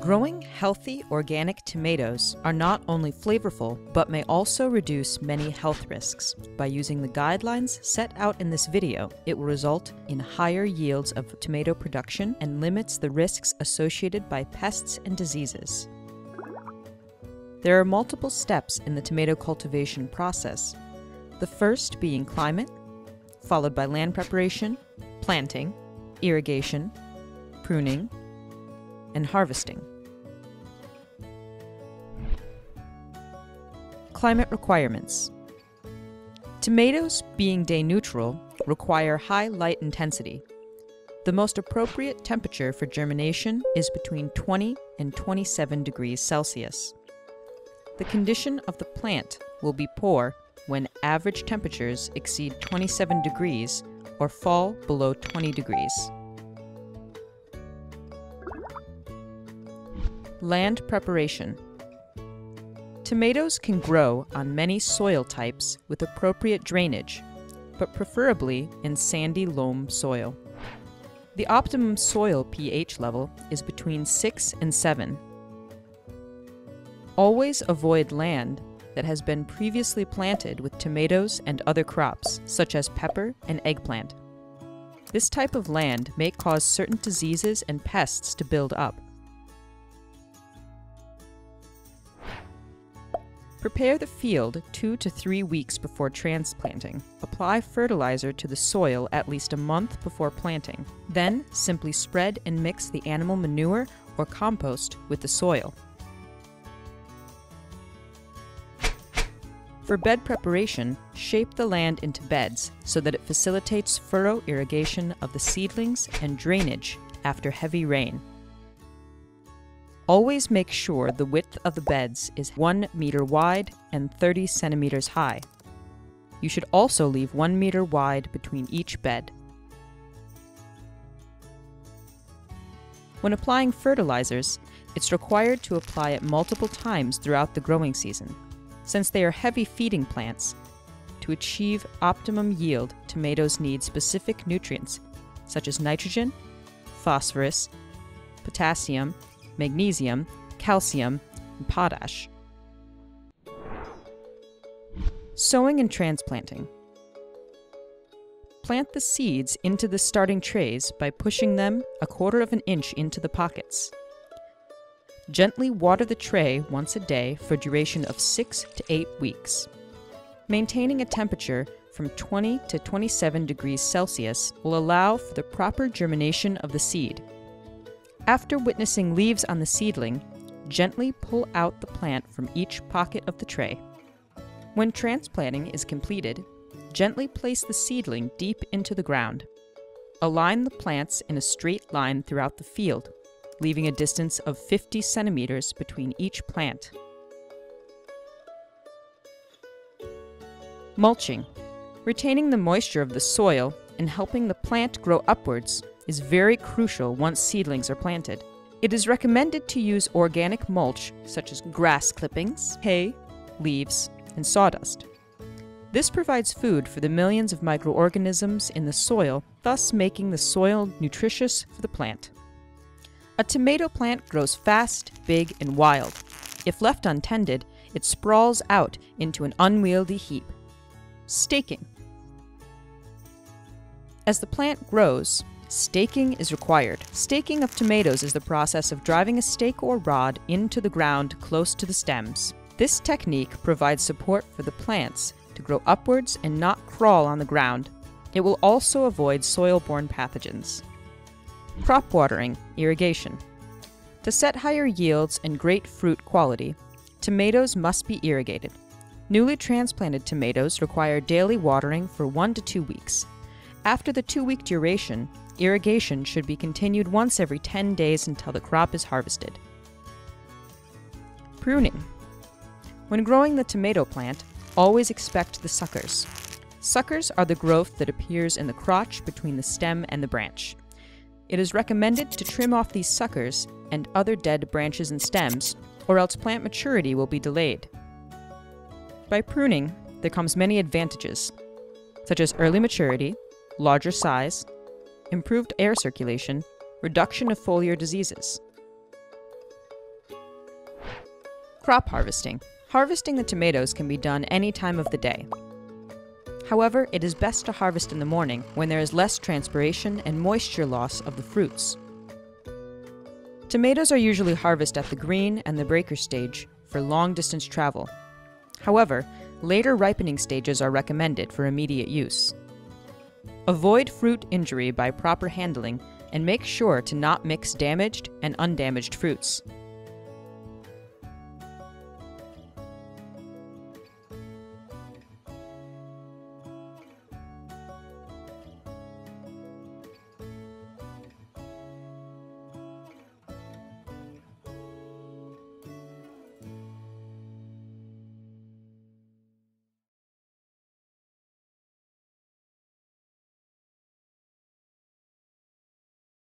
Growing healthy organic tomatoes are not only flavorful, but may also reduce many health risks. By using the guidelines set out in this video, it will result in higher yields of tomato production and limits the risks associated by pests and diseases. There are multiple steps in the tomato cultivation process, the first being climate, followed by land preparation, planting, irrigation, pruning, and harvesting. Climate requirements. Tomatoes, being day neutral, require high light intensity. The most appropriate temperature for germination is between 20 and 27 degrees Celsius. The condition of the plant will be poor when average temperatures exceed 27 degrees or fall below 20 degrees. Land preparation. Tomatoes can grow on many soil types with appropriate drainage, but preferably in sandy loam soil. The optimum soil pH level is between 6 and 7. Always avoid land that has been previously planted with tomatoes and other crops, such as pepper and eggplant. This type of land may cause certain diseases and pests to build up. Prepare the field two to three weeks before transplanting. Apply fertilizer to the soil at least a month before planting. Then simply spread and mix the animal manure or compost with the soil. For bed preparation, shape the land into beds so that it facilitates furrow irrigation of the seedlings and drainage after heavy rain. Always make sure the width of the beds is 1 meter wide and 30 centimeters high. You should also leave 1 meter wide between each bed. When applying fertilizers, it's required to apply it multiple times throughout the growing season. Since they are heavy feeding plants, to achieve optimum yield, tomatoes need specific nutrients such as nitrogen, phosphorus, potassium, magnesium, calcium, and potash. Sowing and transplanting. Plant the seeds into the starting trays by pushing them a quarter of an inch into the pockets. Gently water the tray once a day for duration of 6 to 8 weeks. Maintaining a temperature from 20 to 27 degrees Celsius will allow for the proper germination of the seed after witnessing leaves on the seedling, gently pull out the plant from each pocket of the tray. When transplanting is completed, gently place the seedling deep into the ground. Align the plants in a straight line throughout the field, leaving a distance of 50 centimeters between each plant. Mulching. Retaining the moisture of the soil and helping the plant grow upwards is very crucial once seedlings are planted. It is recommended to use organic mulch such as grass clippings, hay, leaves, and sawdust. This provides food for the millions of microorganisms in the soil, thus making the soil nutritious for the plant. A tomato plant grows fast, big, and wild. If left untended, it sprawls out into an unwieldy heap. Staking. As the plant grows, Staking is required. Staking of tomatoes is the process of driving a stake or rod into the ground close to the stems. This technique provides support for the plants to grow upwards and not crawl on the ground. It will also avoid soil-borne pathogens. Crop watering, irrigation. To set higher yields and great fruit quality, tomatoes must be irrigated. Newly transplanted tomatoes require daily watering for one to two weeks. After the two week duration, irrigation should be continued once every 10 days until the crop is harvested. Pruning. When growing the tomato plant, always expect the suckers. Suckers are the growth that appears in the crotch between the stem and the branch. It is recommended to trim off these suckers and other dead branches and stems, or else plant maturity will be delayed. By pruning, there comes many advantages, such as early maturity, larger size, improved air circulation, reduction of foliar diseases. Crop harvesting. Harvesting the tomatoes can be done any time of the day. However, it is best to harvest in the morning when there is less transpiration and moisture loss of the fruits. Tomatoes are usually harvested at the green and the breaker stage for long distance travel. However, later ripening stages are recommended for immediate use. Avoid fruit injury by proper handling and make sure to not mix damaged and undamaged fruits.